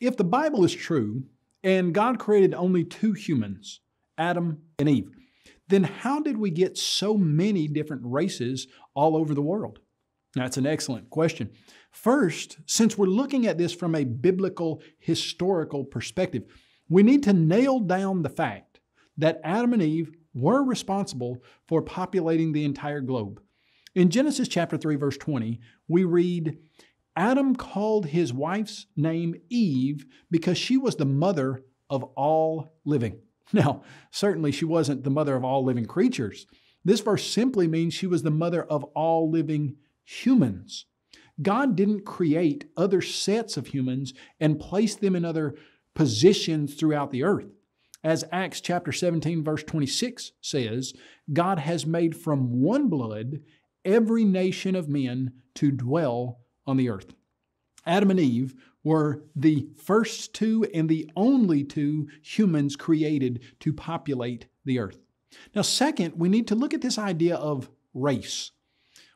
If the Bible is true and God created only two humans, Adam and Eve, then how did we get so many different races all over the world? That's an excellent question. First, since we're looking at this from a biblical, historical perspective, we need to nail down the fact that Adam and Eve were responsible for populating the entire globe. In Genesis chapter 3 verse 20, we read, Adam called his wife's name Eve because she was the mother of all living. Now, certainly she wasn't the mother of all living creatures. This verse simply means she was the mother of all living humans. God didn't create other sets of humans and place them in other positions throughout the earth. As Acts chapter 17, verse 26 says, God has made from one blood every nation of men to dwell on the earth. Adam and Eve were the first two and the only two humans created to populate the earth. Now, second, we need to look at this idea of race.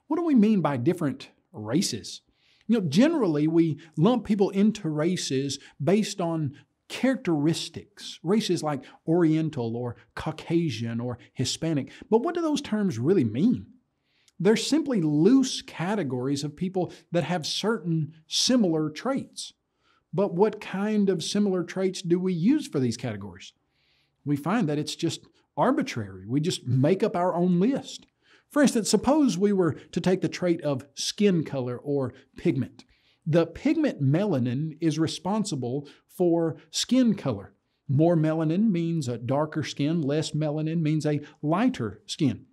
What do we mean by different races? You know, generally we lump people into races based on characteristics, races like Oriental or Caucasian or Hispanic. But what do those terms really mean? They're simply loose categories of people that have certain similar traits. But what kind of similar traits do we use for these categories? We find that it's just arbitrary. We just make up our own list. For instance, suppose we were to take the trait of skin color or pigment. The pigment melanin is responsible for skin color. More melanin means a darker skin, less melanin means a lighter skin.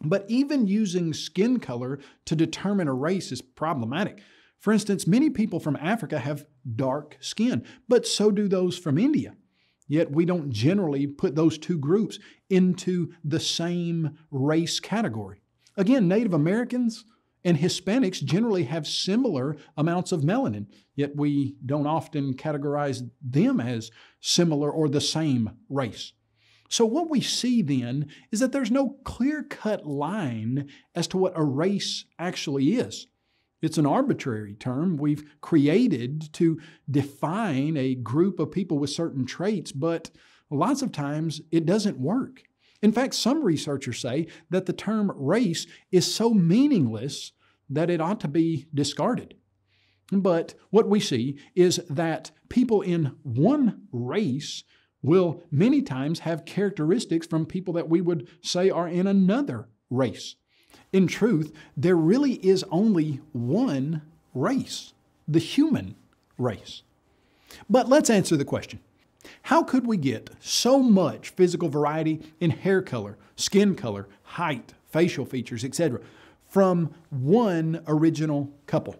But even using skin color to determine a race is problematic. For instance, many people from Africa have dark skin, but so do those from India. Yet we don't generally put those two groups into the same race category. Again, Native Americans and Hispanics generally have similar amounts of melanin, yet we don't often categorize them as similar or the same race. So, what we see then is that there's no clear cut line as to what a race actually is. It's an arbitrary term we've created to define a group of people with certain traits, but lots of times it doesn't work. In fact, some researchers say that the term race is so meaningless that it ought to be discarded. But what we see is that people in one race will many times have characteristics from people that we would say are in another race. In truth, there really is only one race, the human race. But let's answer the question How could we get so much physical variety in hair color, skin color, height, facial features, etc., from one original couple?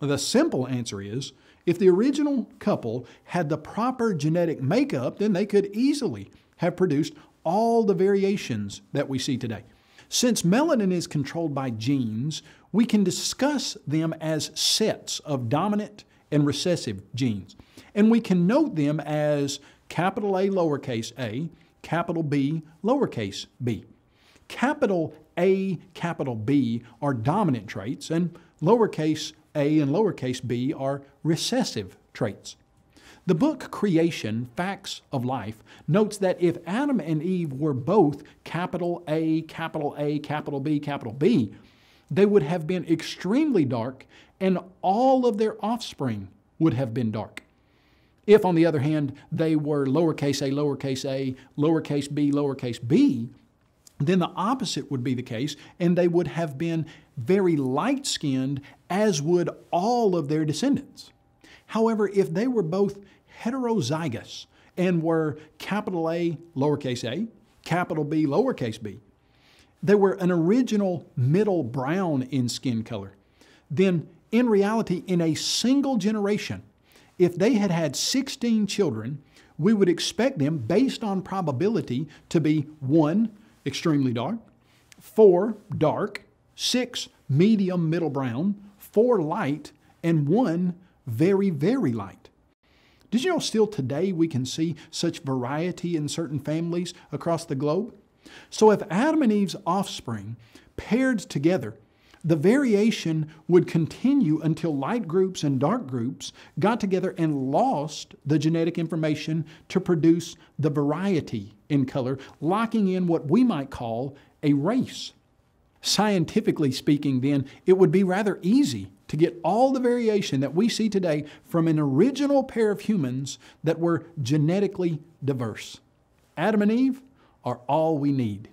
The simple answer is if the original couple had the proper genetic makeup, then they could easily have produced all the variations that we see today. Since melanin is controlled by genes, we can discuss them as sets of dominant and recessive genes. And we can note them as capital A lowercase a, capital B lowercase b. Capital A, capital B are dominant traits, and lowercase a and lowercase b are recessive traits. The book Creation Facts of Life notes that if Adam and Eve were both capital A, capital A, capital B, capital B, they would have been extremely dark and all of their offspring would have been dark. If, on the other hand, they were lowercase a, lowercase a, lowercase b, lowercase b, then the opposite would be the case, and they would have been very light skinned, as would all of their descendants. However, if they were both heterozygous and were capital A, lowercase a, capital B, lowercase b, they were an original middle brown in skin color, then in reality, in a single generation, if they had had 16 children, we would expect them, based on probability, to be one, extremely dark, four, dark, six, medium middle brown, four, light, and one, very, very light. Did you know still today we can see such variety in certain families across the globe? So if Adam and Eve's offspring paired together, the variation would continue until light groups and dark groups got together and lost the genetic information to produce the variety in color, locking in what we might call a race. Scientifically speaking, then, it would be rather easy to get all the variation that we see today from an original pair of humans that were genetically diverse. Adam and Eve are all we need.